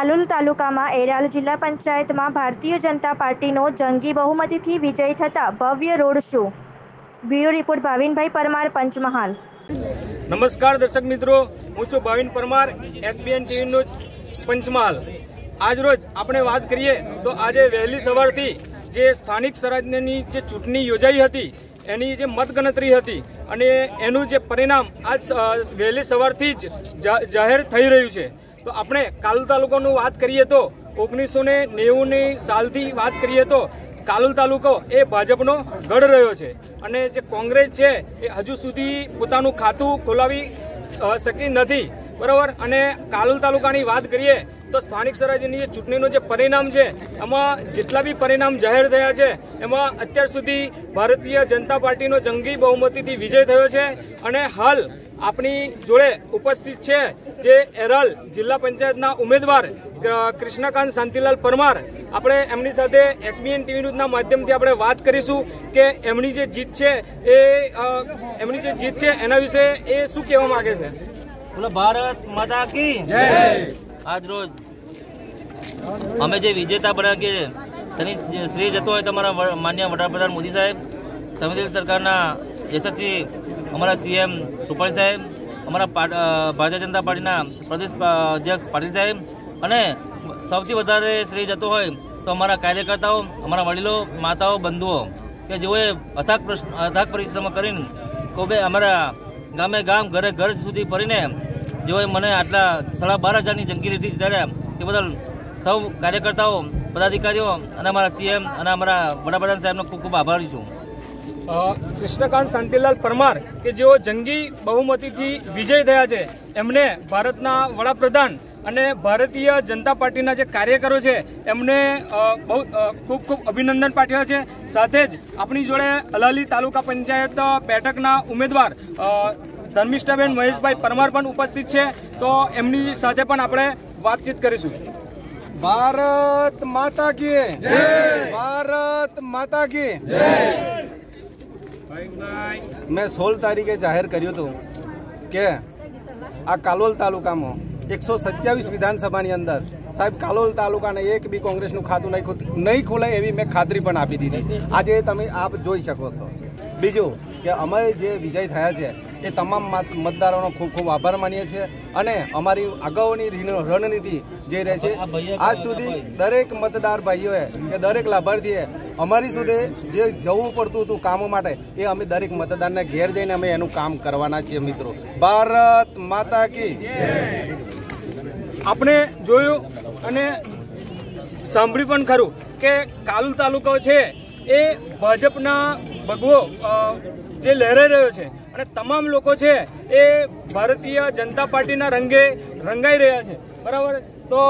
કાલોલ તાલુકામાં એરાલ જિલ્લા પંચાયતમાં ભારતીય જનતા પાર્ટીનો જંગી બહુમતીથી વિજય થતા ભવ્ય રોડ શો. બ્યુરો રિપોર્ટ ભાવિનભાઈ પરમાર, પંચમહાલ. નમસ્કાર દર્શક મિત્રો, હું છું Bhavin Parmar SBN TV news Panchmahal. આજરોજ આપણે વાત કરીએ તો આજે વહેલી સવારથી જે સ્થાનિક સ્વરાજ્યની જે ચૂંટણી યોજાઈ હતી, એની જે મતગણતરી હતી અને એનું જે પરિણામ આજ વહેલી સવારથી જા- જાહેર થઈ રહ્યું છે. તો આપણે કાલુલ તાલુકાનું વાત કરીએ તો ઓગણીસો ને નેવુંની સાલથી વાત કરીએ તો કાલુલ તાલુકો એ ભાજપનો ગઢ રહ્યો છે. અને જે કોંગ્રેસ છે એ હજુ સુધી પોતાનું ખાતું ખોલાવી શકી નથી. બરાબર? અને કાલુલ તાલુકાની વાત કરીએ તો સ્થાનિક સ્વરાજ્યની ચૂંટણીનું જે પરિણામ છે, એમાં જેટલા બી પરિણામ જાહેર થયા છે, એમાં અત્યાર સુધી ભારતીય જનતા પાર્ટીનો જંગી બહુમતીથી વિજય થયો છે. અને હાલ આપણી જોડે ઉપસ્થિત છે જે એરલ જિલ્લા પંચાયતના ઉમેદવાર કૃષ્ણકાંત શાંતિલાલ પરમાર. આપણે એમની સાથે એસબીએન ટીવી ન્યૂઝના માધ્યમથી આપણે વાત કરીશું કે એમની જે જીત છે એ એમની જે જીત છે એના વિશે એ શું કહેવા માંગે છે? બોલો ભારત માતા કી આજ રોજ અમે જે વિજેતા બન્યા કે તેની શ્રેય જતો હોય તમારા માન્ય વડાપ્રધાન મોદી સાહેબ સંવિધાન સરકારના યશસ્વી અમારા સીએમ રૂપાણી સાહેબ, અમારા ભારતીય જનતા પાર્ટીના પ્રદેશ અધ્યક્ષ પાટીલ સાહેબ અને સૌથી વધારે શ્રેય જતો હોય તો અમારા કાર્યકર્તાઓ, અમારા વડીલો, માતાઓ, બંધુઓ કે જેઓએ અથાગ અથાગ પરિશ્રમ કરીને કોબે અમારા ગામે ગામ ઘરે ઘર સુધી ફરીને જેઓએ મને આટલા સાડા બાર હજારની જંગી લીધી ત્યારે તે બદલ સૌ કાર્યકર્તાઓ, પદાધિકારીઓ અને અમારા સીએમ અને અમારા વડાપ્રધાન સાહેબનો ખૂબ ખૂબ આભારી છું. કૃષ્ણકાંત શાંતિલાલ પરમાર કે જેઓ જંગી બહુમતીથી વિજય થયા છે એમને ભારતના વડાપ્રધાન અને ભારતીય જનતા પાર્ટીના જે કાર્યકરો છે એમને બહુ ખૂબ ખૂબ અભિનંદન પાઠવ્યા છે. સાથે જ આપણી જોડે અલાલી તાલુકા પંચાયત બેઠકના ઉમેદવાર ધર્મિષ્ઠાબેન મહેશભાઈ પરમાર પણ ઉપસ્થિત છે. તો એમની સાથે પણ આપણે વાતચીત કરીશું. ભારત માતા કી ભારત માતા કી મેં સોળ તારીખે જાહેર કર્યું હતું કે આ કાલોલ તાલુકામાં એકસો સત્યાવીસ વિધાનસભાની અંદર સાહેબ કાલોલ તાલુકાને એક બી કોંગ્રેસનું ખાતું નહીં નહીં ખોલાય એવી મેં ખાતરી પણ આપી દીધી. આજે તમે આપ જોઈ શકો છો. બીજું કે અમે જે વિજય થયા છે એ તમામ મતદારોનો ખૂબ ખૂબ આભાર માનીએ છીએ અને અમારી અગાઉની રણનીતિ જે રહે છે આજ સુધી દરેક મતદાર ભાઈઓએ કે દરેક લાભાર્થીએ અમારી સુધી જે જવું પડતું હતું કામો માટે, એ અમે દરેક મતદાનના ઘેર જઈને અમે એનું કામ કરવાના છીએ મિત્રો. ભારત માતા કી. આપણે જોયું અને સાંભળ્યું પણ ખરું કે કાલુ તાલુકો છે, એ ભાજપના ભગવો જે લહેરાઈ રહ્યો છે અને તમામ લોકો છે એ ભારતીય જનતા પાર્ટીના રંગે રંગાઈ રહ્યા છે. બરાબર? તો